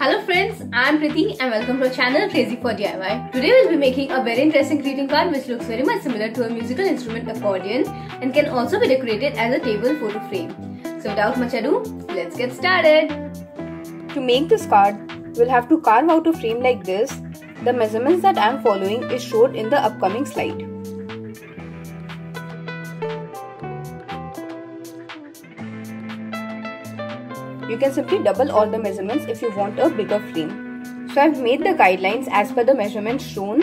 Hello friends, I am Priti and welcome to our channel Krazzy 4 DIY. Today we'll be making a very interesting greeting card which looks very much similar to a musical instrument accordion and can also be decorated as a table photo frame. So without much ado, let's get started. To make this card, we'll have to carve out a frame like this. The measurements that I am following is showed in the upcoming slide. You can simply double all the measurements if you want a bigger frame. So I've made the guidelines as per the measurements shown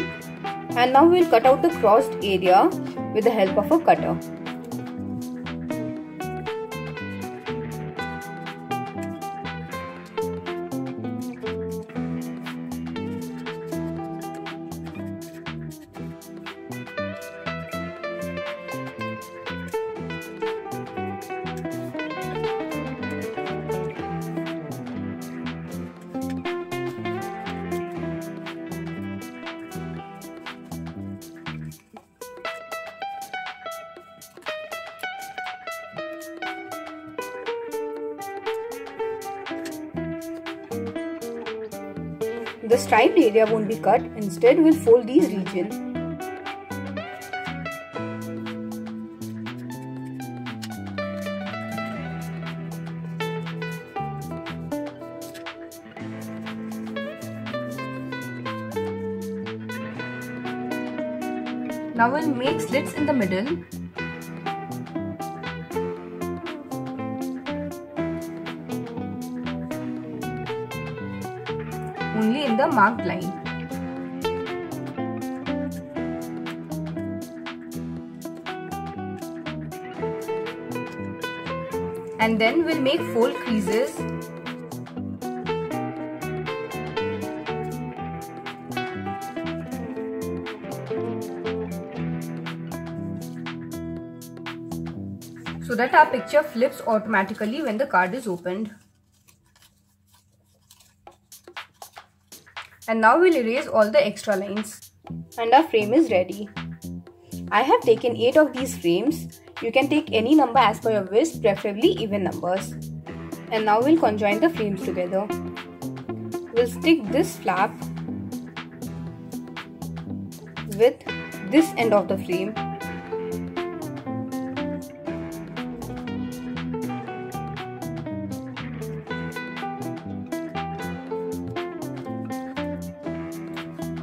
and now we'll cut out the crossed area with the help of a cutter. The striped area won't be cut, instead we'll fold these regions. Now we'll make slits in the middle the marked line. And then we'll make fold creases so that our picture flips automatically when the card is opened. And now we'll erase all the extra lines. And our frame is ready. I have taken 8 of these frames. You can take any number as per your wish, preferably even numbers. And now we'll conjoin the frames together. We'll stick this flap with this end of the frame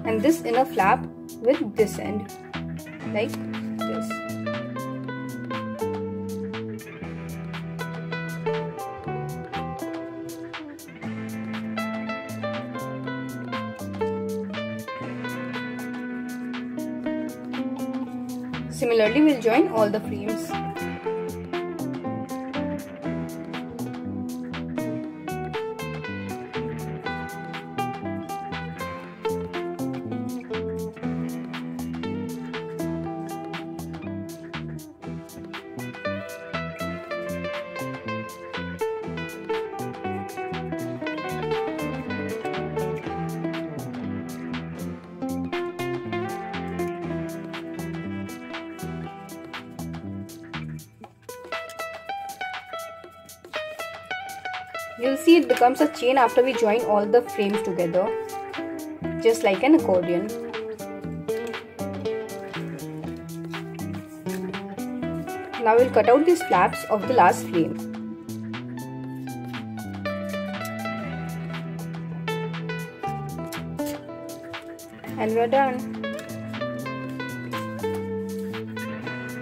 and this inner flap with this end like this. Similarly, we'll join all the frames. You'll see it becomes a chain after we join all the frames together, just like an accordion. Now we'll cut out these flaps of the last frame. And we're done.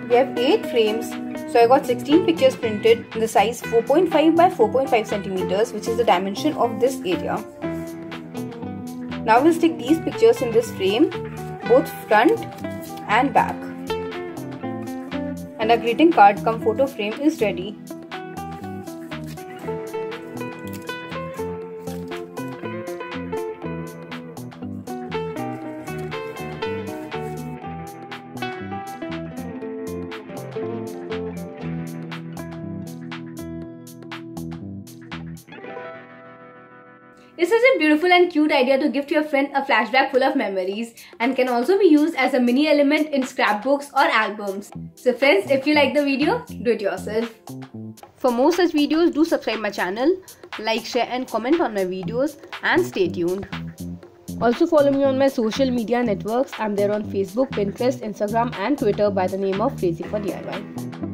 We have 8 frames so I got 16 pictures printed in the size 4.5 by 4.5 centimeters which is the dimension of this area. Now we'll stick these pictures in this frame both front and back. And our greeting card come photo frame is ready. It's such a beautiful and cute idea to gift your friend a flashback full of memories and can also be used as a mini element in scrapbooks or albums. So friends, if you like the video, do it yourself. For more such videos, do subscribe my channel, like, share and comment on my videos and stay tuned. Also follow me on my social media networks. I'm there on Facebook, Pinterest, Instagram and Twitter by the name of Krazzy 4 DIY.